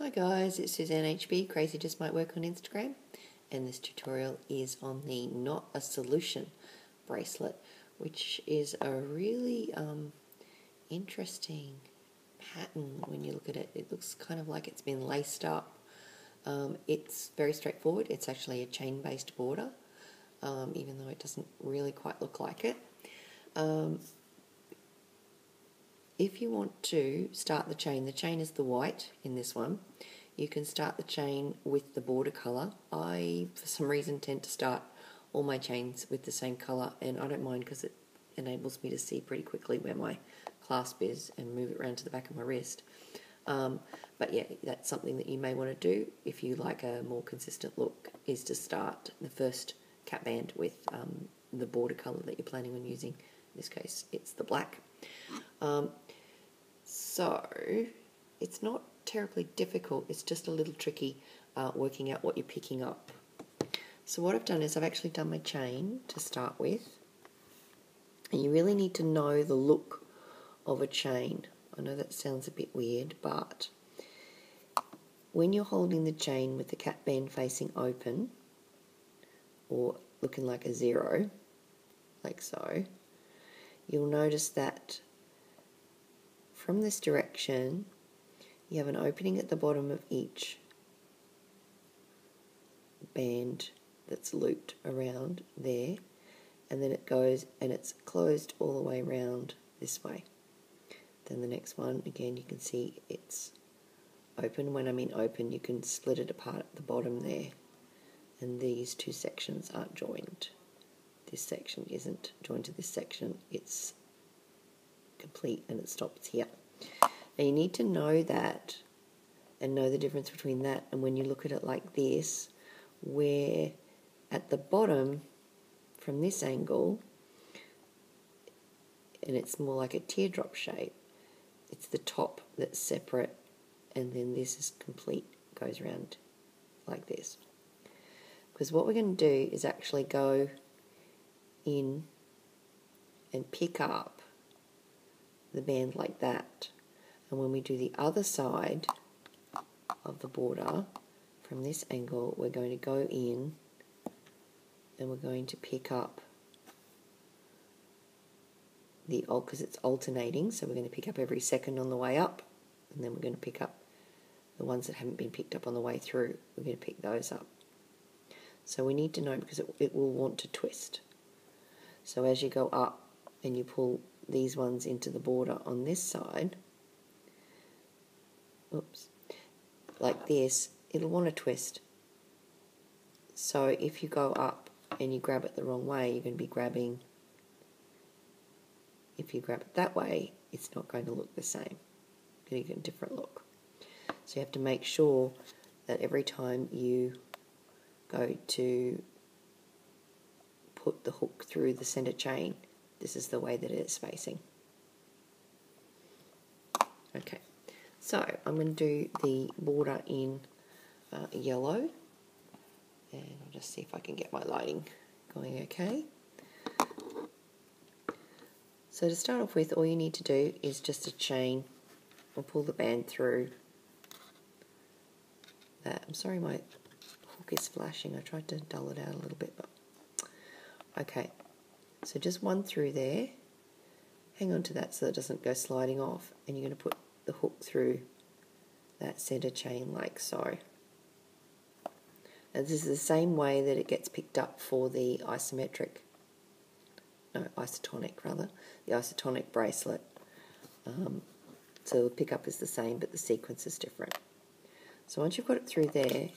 Hi guys, it's Suzanne HB, Crazy Just Might Work on Instagram, and this tutorial is on the Knot a Solution bracelet, which is a really um, interesting pattern when you look at it. It looks kind of like it's been laced up. Um, it's very straightforward, it's actually a chain based border, um, even though it doesn't really quite look like it. If you want to start the chain, the chain is the white in this one. You can start the chain with the border colour. I, for some reason, tend to start all my chains with the same colour, and I don't mind because it enables me to see pretty quickly where my clasp is and move it around to the back of my wrist. Um, but yeah, that's something that you may want to do if you like a more consistent look, is to start the first cap band with um, the border colour that you're planning on using. In this case, it's the black. Um, so it's not terribly difficult, it's just a little tricky uh, working out what you're picking up. So what I've done is I've actually done my chain to start with. And you really need to know the look of a chain. I know that sounds a bit weird, but when you're holding the chain with the cap band facing open, or looking like a zero, like so, you'll notice that from this direction, you have an opening at the bottom of each band that's looped around there, and then it goes and it's closed all the way around this way. Then the next one, again, you can see it's open. When I mean open, you can split it apart at the bottom there, and these two sections aren't joined. This section isn't joined to this section, it's complete and it stops here. Now you need to know that and know the difference between that and when you look at it like this, where at the bottom from this angle, and it's more like a teardrop shape, it's the top that's separate and then this is complete, goes around like this. Because what we're going to do is actually go in and pick up the band like that. And when we do the other side of the border from this angle, we're going to go in and we're going to pick up the because it's alternating so we're going to pick up every second on the way up and then we're going to pick up the ones that haven't been picked up on the way through. We're going to pick those up. So we need to know because it, it will want to twist. So as you go up and you pull these ones into the border on this side, oops, like this, it'll want to twist. So if you go up and you grab it the wrong way, you're going to be grabbing, if you grab it that way, it's not going to look the same. You're going to get a different look. So you have to make sure that every time you go to put the hook through the center chain, this is the way that it's facing. Okay, so I'm going to do the border in uh, yellow and I'll just see if I can get my lighting going okay. So to start off with, all you need to do is just a chain or pull the band through that. I'm sorry my hook is flashing. I tried to dull it out a little bit, but okay. So just one through there. Hang on to that so it doesn't go sliding off. And you're going to put the hook through that center chain like so. And this is the same way that it gets picked up for the isometric, no, isotonic rather, the isotonic bracelet. Um, so the pickup is the same, but the sequence is different. So once you've got it through there,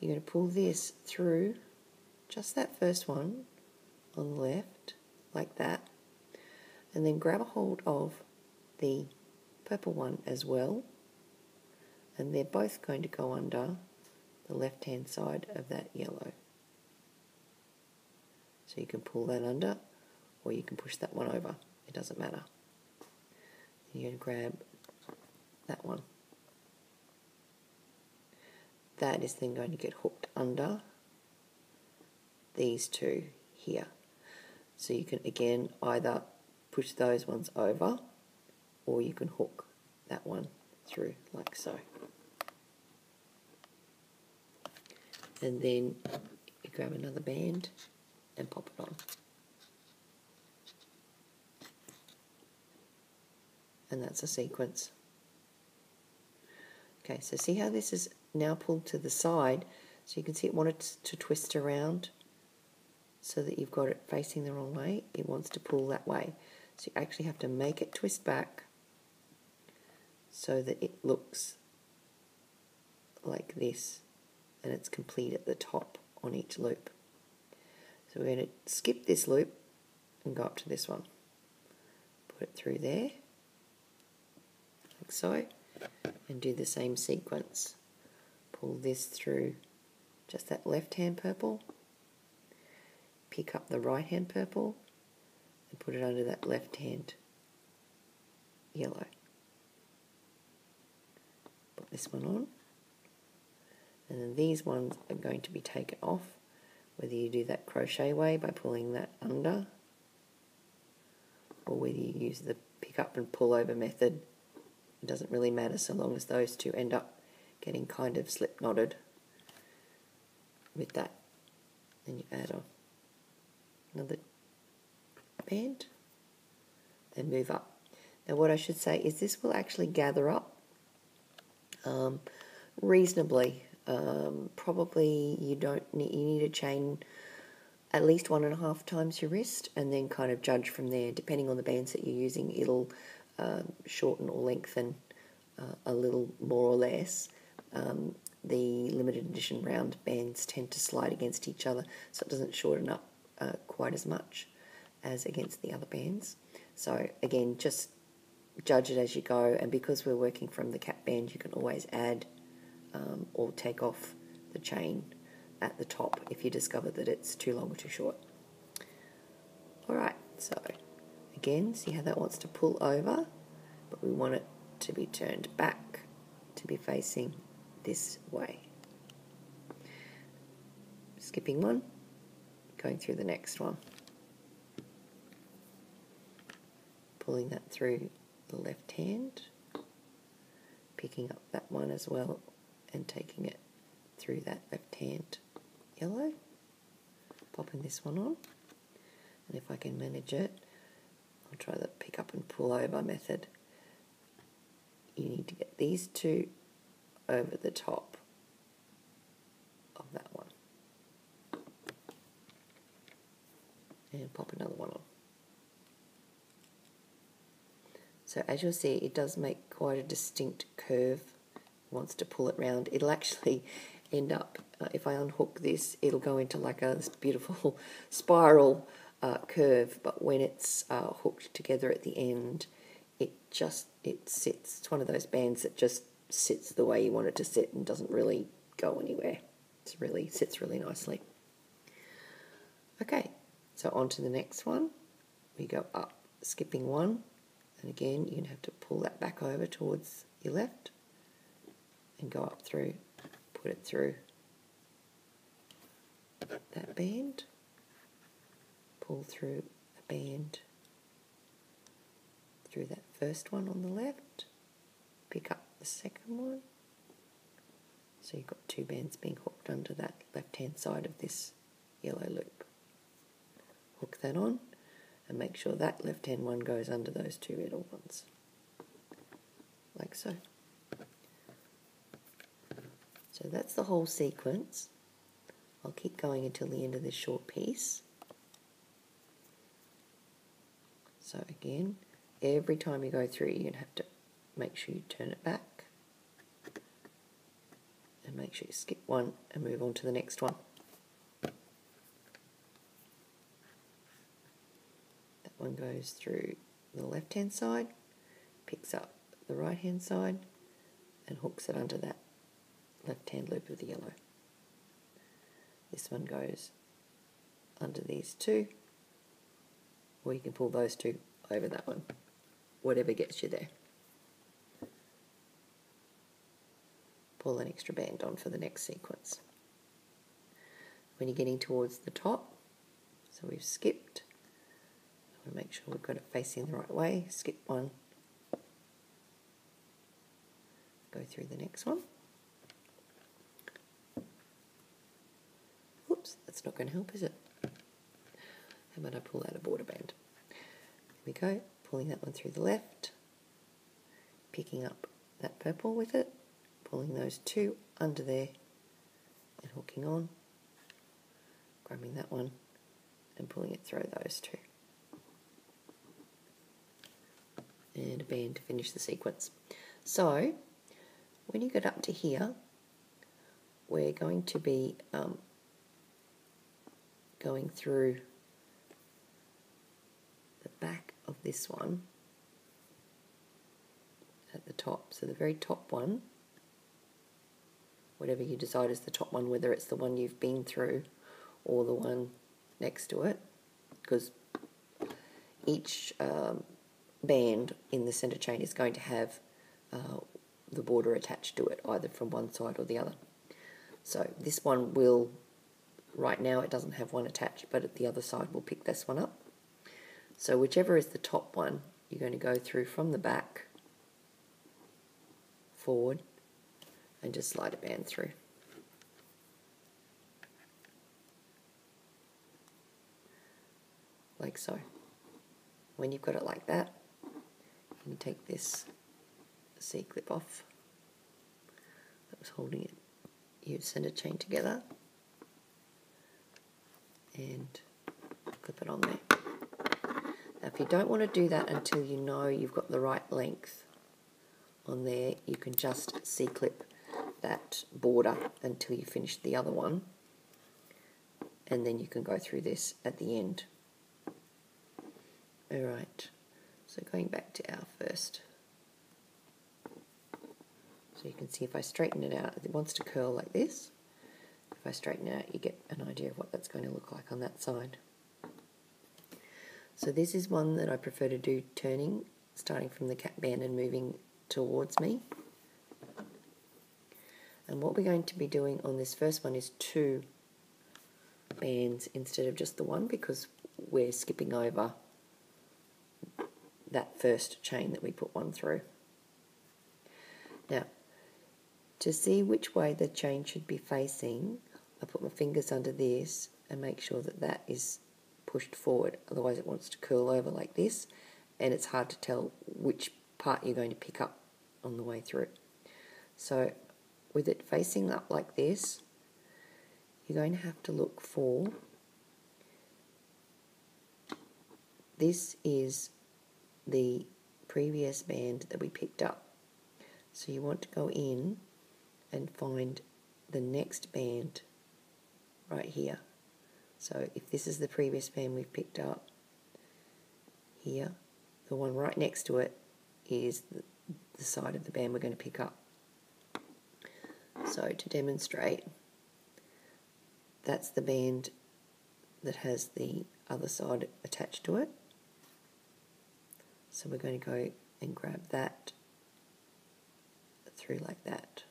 you're going to pull this through just that first one on the left, like that, and then grab a hold of the purple one as well, and they're both going to go under the left hand side of that yellow. So you can pull that under, or you can push that one over, it doesn't matter. And you're going to grab that one. That is then going to get hooked under these two here. So you can again either push those ones over or you can hook that one through like so. and then you grab another band and pop it on. And that's a sequence. Okay, so see how this is now pulled to the side? So you can see it wanted to twist around so that you've got it facing the wrong way. It wants to pull that way. So you actually have to make it twist back so that it looks like this and it's complete at the top on each loop. So we're going to skip this loop and go up to this one. Put it through there, like so, and do the same sequence. Pull this through just that left hand purple, pick up the right hand purple, and put it under that left hand yellow. Put this one on. And then these ones are going to be taken off whether you do that crochet way by pulling that under or whether you use the pick up and pull over method. It doesn't really matter so long as those two end up getting kind of slip knotted with that. Then you add on another band then move up. Now what I should say is this will actually gather up um, reasonably. Um, probably you don't need, you need a chain at least one and a half times your wrist and then kind of judge from there. Depending on the bands that you're using it'll uh, shorten or lengthen uh, a little more or less. Um, the limited edition round bands tend to slide against each other so it doesn't shorten up uh, quite as much as against the other bands so again just judge it as you go and because we're working from the cap band you can always add um, or take off the chain at the top if you discover that it's too long or too short. Alright, so again, see how that wants to pull over, but we want it to be turned back to be facing this way. Skipping one, going through the next one. Pulling that through the left hand, picking up that one as well and taking it through that left hand yellow, popping this one on, and if I can manage it, I'll try the pick up and pull over method. You need to get these two over the top of that one. And pop another one on. So as you'll see, it does make quite a distinct curve wants to pull it round, it'll actually end up, uh, if I unhook this, it'll go into like a beautiful spiral uh, curve, but when it's uh, hooked together at the end, it just, it sits, it's one of those bands that just sits the way you want it to sit and doesn't really go anywhere. It's really, sits really nicely. Okay, so on to the next one. We go up, skipping one, and again, you're going to have to pull that back over towards your left and go up through, put it through that band, pull through a band through that first one on the left, pick up the second one. So you've got two bands being hooked under that left hand side of this yellow loop. Hook that on and make sure that left hand one goes under those two middle ones, like so. So that's the whole sequence. I'll keep going until the end of this short piece. So again, every time you go through, to have to make sure you turn it back. And make sure you skip one and move on to the next one. That goes through the left hand side, picks up the right hand side, and hooks it under that left hand loop of the yellow. This one goes under these two, or you can pull those two over that one, whatever gets you there. Pull an extra band on for the next sequence. When you're getting towards the top, so we've skipped, make sure we've got it facing the right way, skip one, go through the next one. Oops, that's not going to help, is it? How about I pull out a border band? Here we go, pulling that one through the left, picking up that purple with it, pulling those two under there and hooking on, grabbing that one and pulling it through those two. And a band to finish the sequence. So, when you get up to here, we're going to be um, going through the back of this one at the top. So the very top one, whatever you decide is the top one, whether it's the one you've been through or the one next to it, because each um, band in the center chain is going to have uh, the border attached to it, either from one side or the other. So this one will, right now it doesn't have one attached, but at the other side we'll pick this one up. So whichever is the top one, you're going to go through from the back, forward, and just slide a band through. Like so. When you've got it like that, take this C-clip off that was holding it. You send a chain together and clip it on there. Now if you don't want to do that until you know you've got the right length on there, you can just C-clip that border until you finish the other one and then you can go through this at the end. Alright, so going back to our first so you can see if I straighten it out, it wants to curl like this. If I straighten it out, you get an idea of what that's going to look like on that side. So this is one that I prefer to do turning, starting from the cap band and moving towards me. And what we're going to be doing on this first one is two bands instead of just the one because we're skipping over that first chain that we put one through. Now, to see which way the chain should be facing, I put my fingers under this and make sure that that is pushed forward. Otherwise it wants to curl over like this and it's hard to tell which part you're going to pick up on the way through. So with it facing up like this, you're going to have to look for this is the previous band that we picked up. So you want to go in and find the next band right here. So if this is the previous band we've picked up here, the one right next to it is the, the side of the band we're going to pick up. So to demonstrate, that's the band that has the other side attached to it. So we're going to go and grab that through like that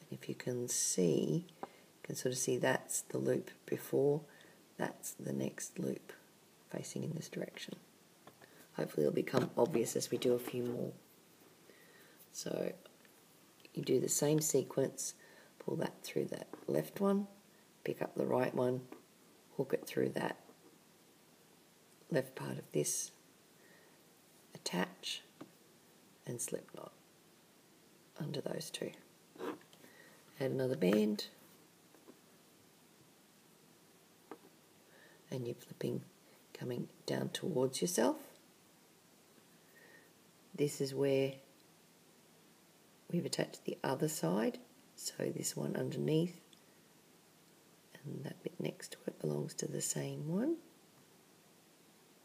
And if you can see, you can sort of see that's the loop before, that's the next loop facing in this direction. Hopefully it'll become obvious as we do a few more. So you do the same sequence, pull that through that left one, pick up the right one, hook it through that left part of this, attach and slip knot under those two. Add another band and you're flipping coming down towards yourself. This is where we've attached the other side. So this one underneath and that bit next to it belongs to the same one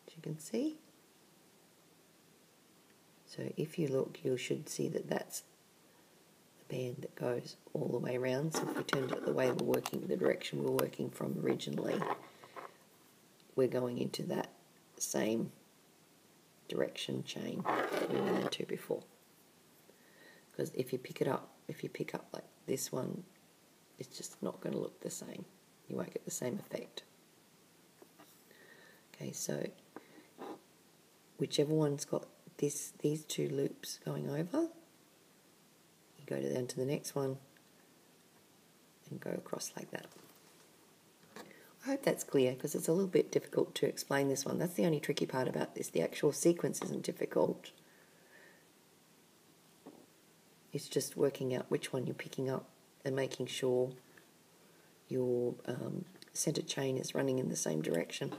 as you can see so if you look you should see that that's the band that goes all the way around. So if we turned it the way we're working, the direction we're working from originally, we're going into that same direction chain we went into before. Because if you pick it up, if you pick up like this one, it's just not going to look the same. You won't get the same effect. Okay, so whichever one's got this these two loops going over, You go down to the next one and go across like that. I hope that's clear because it's a little bit difficult to explain this one. That's the only tricky part about this. The actual sequence isn't difficult. It's just working out which one you're picking up and making sure your um, center chain is running in the same direction.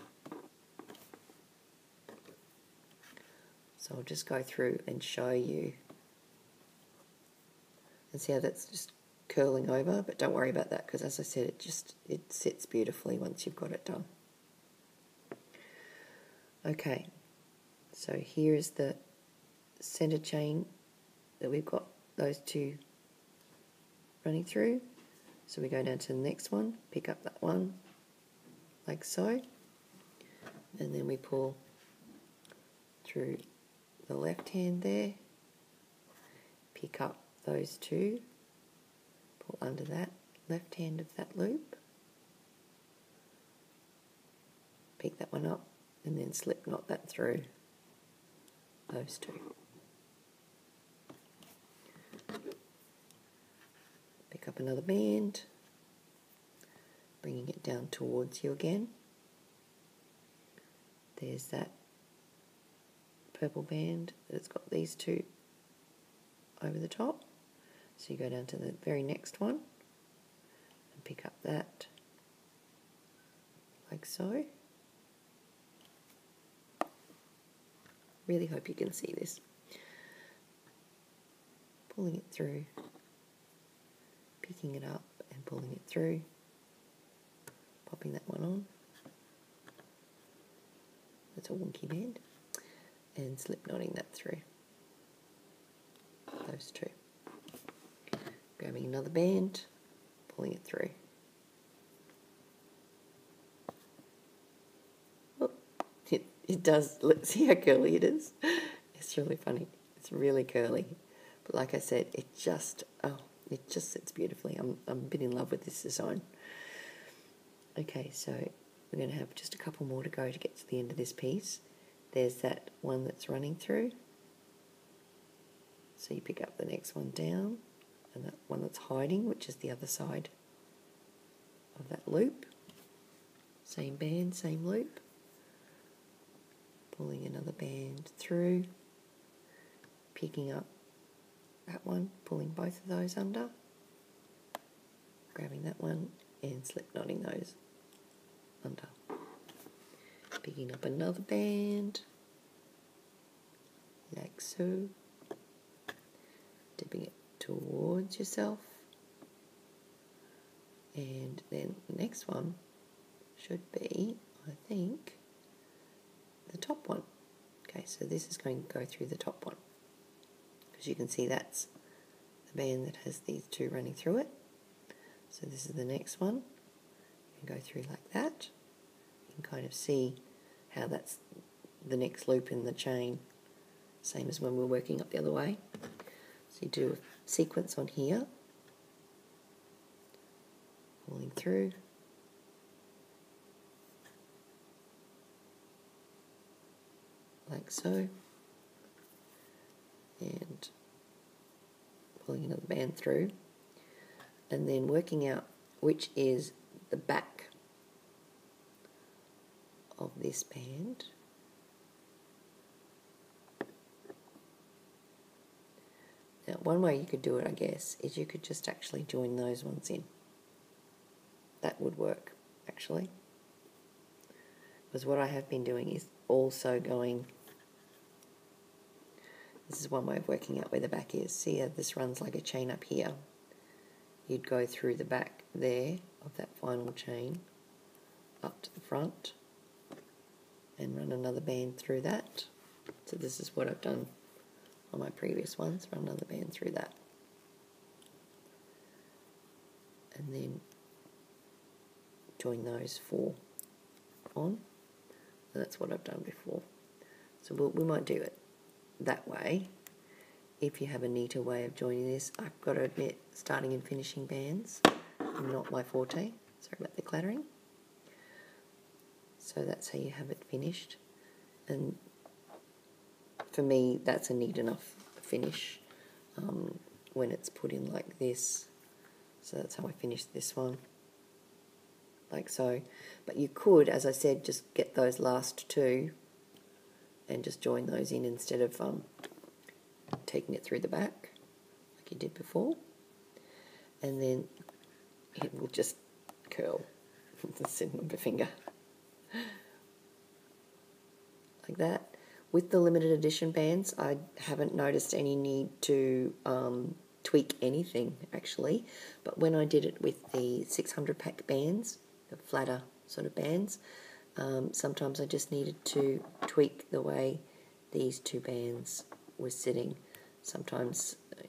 So I'll just go through and show you and see how that's just curling over, but don't worry about that because as I said, it just it sits beautifully once you've got it done. Okay, so here is the center chain that we've got those two running through. So we go down to the next one, pick up that one, like so, and then we pull through the left hand there, pick up those two, pull under that left hand of that loop, pick that one up, and then slip knot that through those two. Pick up another band, bringing it down towards you again. There's that purple band that's got these two over the top. So you go down to the very next one and pick up that like so. Really hope you can see this. Pulling it through, picking it up and pulling it through, popping that one on. That's a wonky band. And slip knotting that through. Those two grabbing another band, pulling it through. Oh, it, it does, let's see how curly it is. It's really funny. It's really curly. But like I said, it just, oh, it just sits beautifully. I'm, I'm a bit in love with this design. Okay, so we're going to have just a couple more to go to get to the end of this piece. There's that one that's running through. So you pick up the next one down and that one that's hiding, which is the other side of that loop. Same band, same loop. Pulling another band through, picking up that one, pulling both of those under, grabbing that one and slip knotting those under. Picking up another band, like so, dipping it towards yourself. And then the next one should be, I think, the top one. Okay, so this is going to go through the top one. Because you can see that's the band that has these two running through it. So this is the next one. Go through like that. You can kind of see how that's the next loop in the chain. Same as when we're working up the other way. So you do a sequence on here, pulling through. Like so. And pulling another band through. And then working out which is the back of this band. Now, one way you could do it, I guess, is you could just actually join those ones in. That would work, actually. Because what I have been doing is also going. This is one way of working out where the back is. See how this runs like a chain up here. You'd go through the back there of that final chain up to the front and run another band through that. So this is what I've done on my previous ones, run another band through that. And then join those four on. That's what I've done before. So we'll, we might do it that way. If you have a neater way of joining this, I've got to admit, starting and finishing bands, not my forte. Sorry about the clattering. So that's how you have it finished. And for me, that's a neat enough finish um, when it's put in like this. So that's how I finished this one. like so. But you could, as I said, just get those last two and just join those in instead of um, taking it through the back like you did before. And then it will just curl the cinnabar finger like that. With the limited edition bands, I haven't noticed any need to um, tweak anything actually. But when I did it with the 600 pack bands, the flatter sort of bands, um, sometimes I just needed to tweak the way these two bands were sitting. Sometimes uh,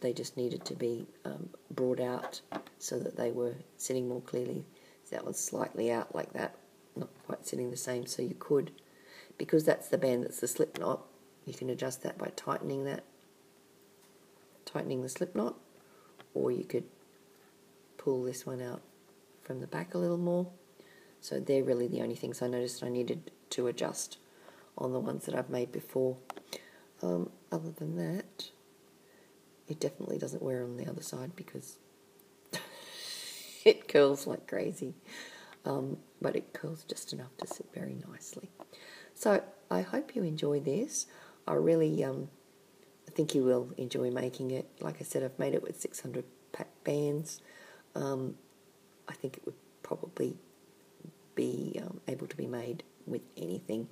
they just needed to be um, brought out so that they were sitting more clearly. That one's slightly out like that, not quite sitting the same. So you could, because that's the band that's the slip knot, you can adjust that by tightening that, tightening the slip knot, or you could pull this one out from the back a little more. So they're really the only things I noticed I needed to adjust on the ones that I've made before. Um, other than that, it definitely doesn't wear on the other side because it curls like crazy. Um, but it curls just enough to sit very nicely. So I hope you enjoy this. I really um, think you will enjoy making it. Like I said, I've made it with 600 pack bands. Um, I think it would probably be um, able to be made with anything.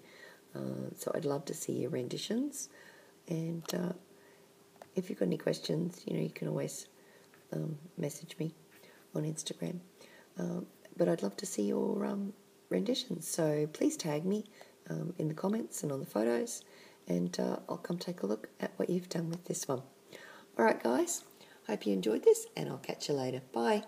Uh, so I'd love to see your renditions. And uh, if you've got any questions, you know, you can always um, message me on Instagram. Um, but I'd love to see your um, renditions. So please tag me um, in the comments and on the photos, and uh, I'll come take a look at what you've done with this one. All right, guys. Hope you enjoyed this, and I'll catch you later. Bye.